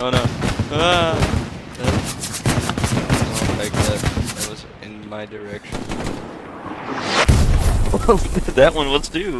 Oh no. Ah! That's not like that was in my direction. that one let's do.